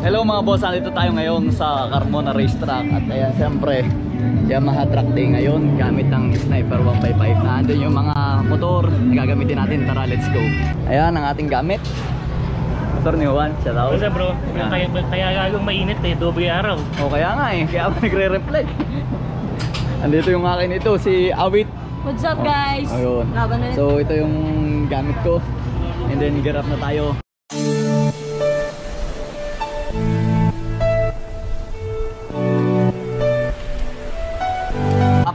Hello mga boss, nandito tayo ngayon sa Carmona Racetrack. At ayan siyempre Yamaha Track Day ngayon gamit ng Sniper 155 na andun yung mga motor na gagamitin natin. Tara let's go. Ayan ang ating gamit. Motor ni Juan, shout out. Kasi bro, kaya, kaya gagawing mainit eh, doble araw. o kaya nga eh, kaya ako nagre-reflect andito yung akin ito, si Awit. What's up guys? Ayun. So ito yung gamit ko. And then garap na tayo.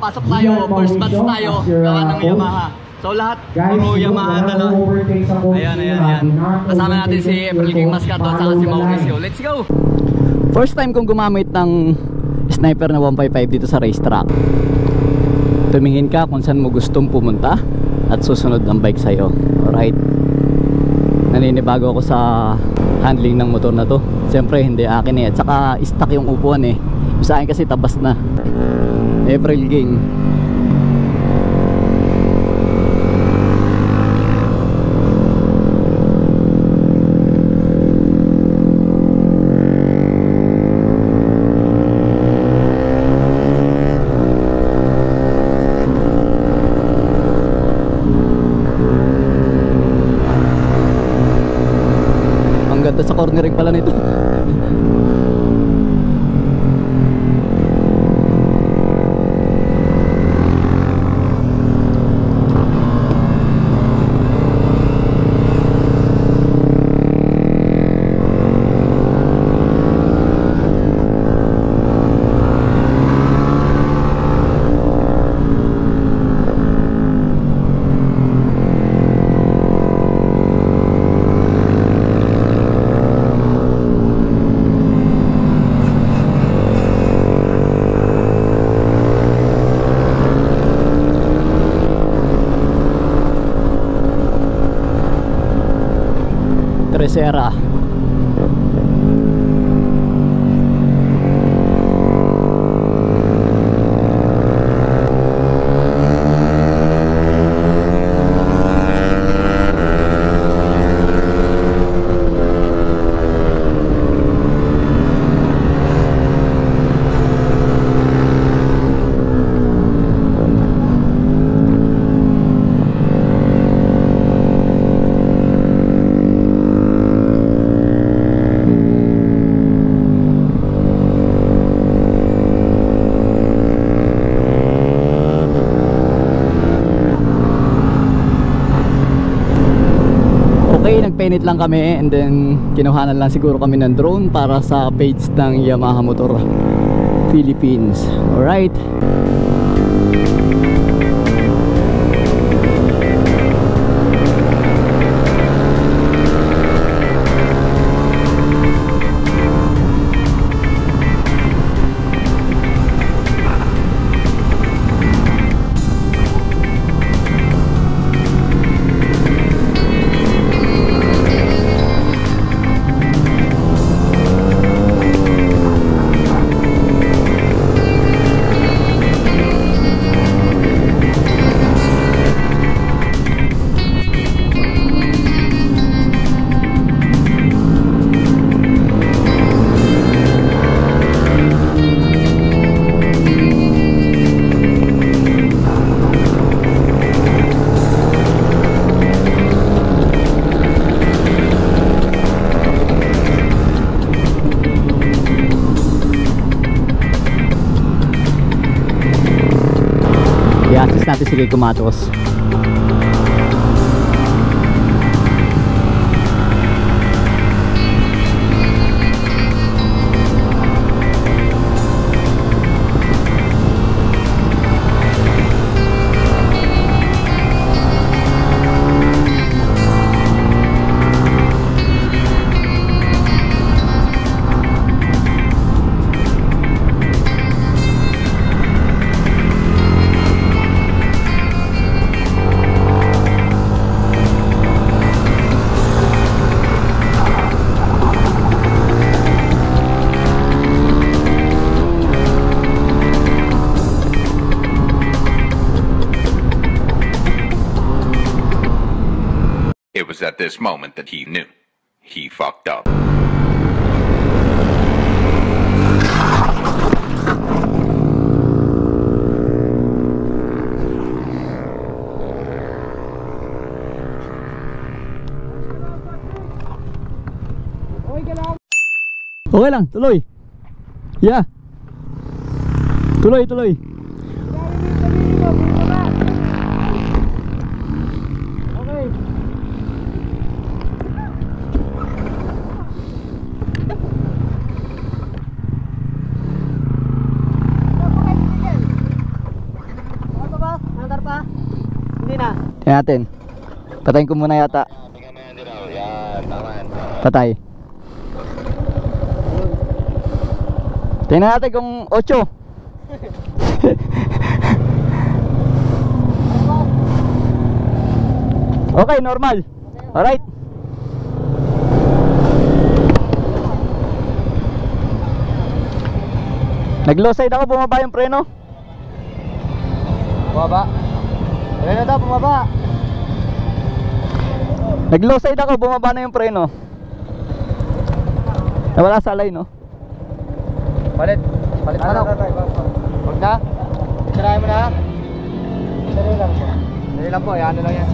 Papasok tayo, first batch tayo, gawa ng Yamaha. So lahat, puro Yamaha na lang. Ayan, ayan, ayan. Kasama natin si April King Mascato at saka si Mauricio. Let's go! First time kong gumamit ng sniper na 155 dito sa racetrack. Tumingin ka kung saan mo gustong pumunta at susunod ang bike sa'yo. Alright? Naninibago ako sa handling ng motor na to. Siyempre hindi akin eh. At saka stuck yung upuan eh. Sa akin kasi tabas na. April King. Ang sa cornering pala nito. Tresera. Okay, nagpainit lang kami and then kinuhanan lang siguro kami ng drone para sa page ng Yamaha Motor Philippines. Alright. Natin si Kay Kumatos. It was at this moment that he knew. He fucked up. Okay lang, tuloy. Yeah. Tuloy, tuloy. Tingnan natin. Patayin ko muna yata. Patay. Tingnan natin kung 8. okay, normal. Alright. Nag-low side ako, bumaba yung preno. Bumaba. Ayun na daw, bumaba. Nag-low side ako, bumaba na yung preno. Nawala sa line, no? Palit. Palit Ano? na Huwag na. Tirahin mo na. Dali lang po. Dali lang po, yan lang yan.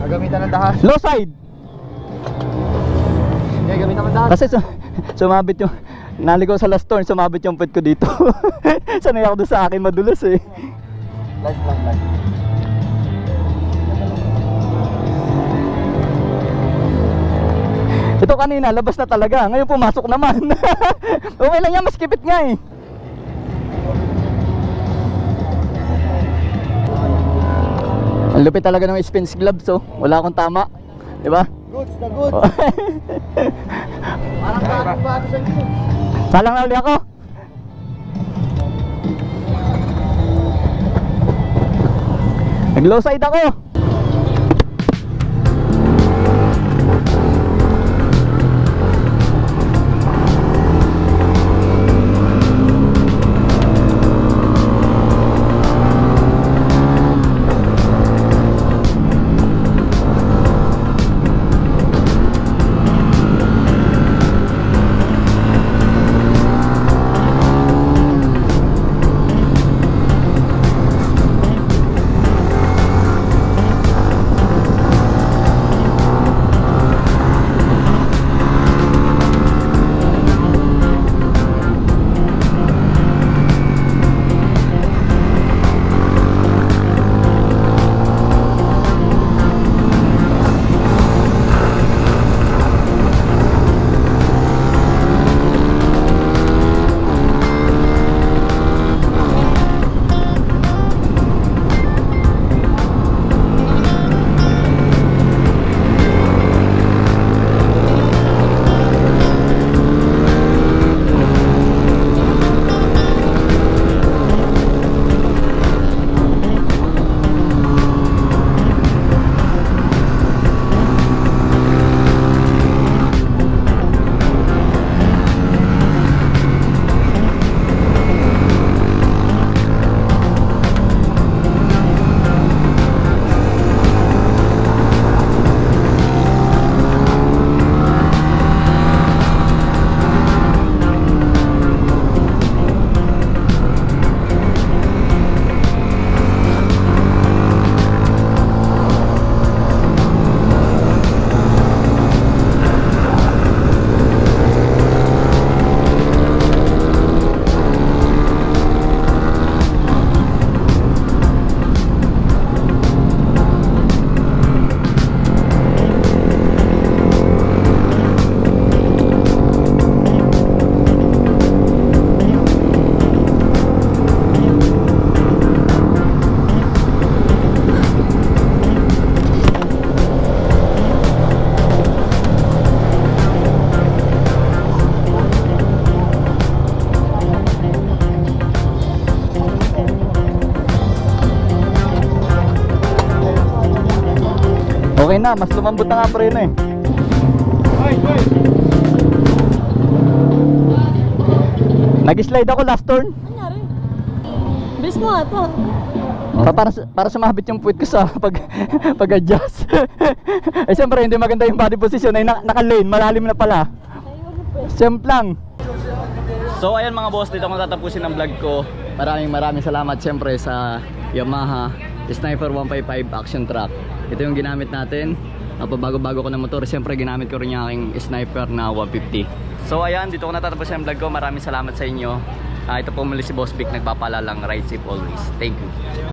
Gagamitan ng dahas. Low side! Hindi, gamitan ng dahas. Kasi su- sumabit yung Naligaw sa last turn, sumabit yung pet ko dito Sanay ako doon sa akin madulas eh Last lang, last. Ito kanina, labas na talaga. Ngayon pumasok naman. Okay lang yan, maskipit nga eh. Ang lupit talaga ng spins gloves oh. Wala akong tama. Diba? Goods na goods. Parang bagong bago sa inyo. Salang na uli ako. Nag low side ako Na, mas lumambot na nga preno eh. Nag-slide ako last turn. Nangyari? Bilis mo ata. Pa- para, para sumabit yung puwit ko sa pag, pag-adjust. Eh siyempre hindi maganda yung body position. Ay na, naka-lane, malalim na pala. Simp lang. So ayan mga boss, dito ko tatapusin ang vlog ko. Maraming maraming salamat siyempre sa Yamaha Sniper 155 Action Track Ito yung ginamit natin Napabago-bago ko ng motor. Siyempre, ginamit ko rin yung aking sniper na 150. So, ayan, dito ko natatapos yung vlog ko. Maraming salamat sa inyo. Ah, ito po muli si Boss Vic, nagpapalalang ride safe always. Thank you.